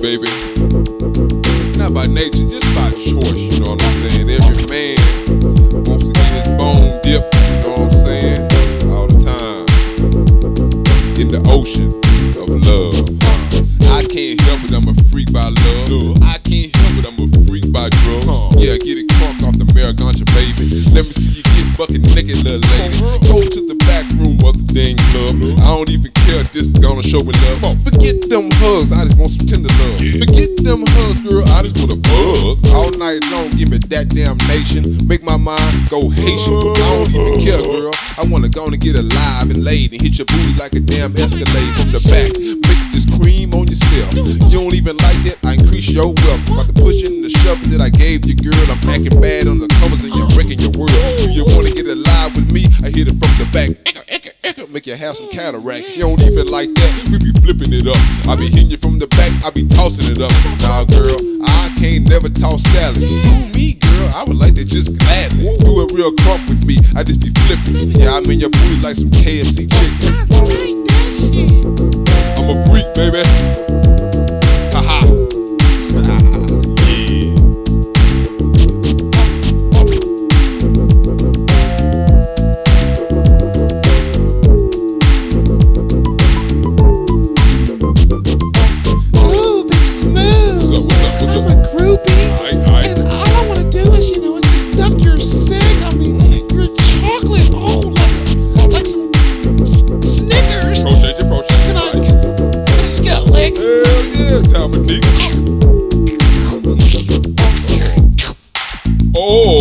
baby. Not by nature, just by choice, you know what I'm saying? Every man wants to get his bone dipped, you know what I'm saying? All the time. In the ocean of love. Uh, I can't help it, I'm a freak by love. I can't help it, I'm a freak by drugs. Uh. Yeah, get it crunk off the Marigoncha, baby. Let me see you get bucket naked, little lady. Go to the back room of the dang club. I don't even this is gonna show me love. Forget them hugs, I just want some tender love. Forget them hugs, girl, I just want a bug. All night long, give me that damn nation. Make my mind go Haitian. I don't even care, girl. I wanna go and get alive and laid and hit your booty like a damn Escalade from the back. Make this cream on yourself. You don't even like that, I increase your wealth. About to push in the shoving that I gave you, girl. I'm acting bad on the covers and you're breaking your world. You wanna get alive with me? I hit it the have some cataract. You don't even like that. We be flipping it up. I be hitting you from the back. I be tossing it up. Nah, girl, I can't never toss salad. Do me, girl. I would like to just gladly do a real crump with me. I just be flipping. Yeah, I'm in your booty like some KFC chicken. I'm a freak, baby. Oh.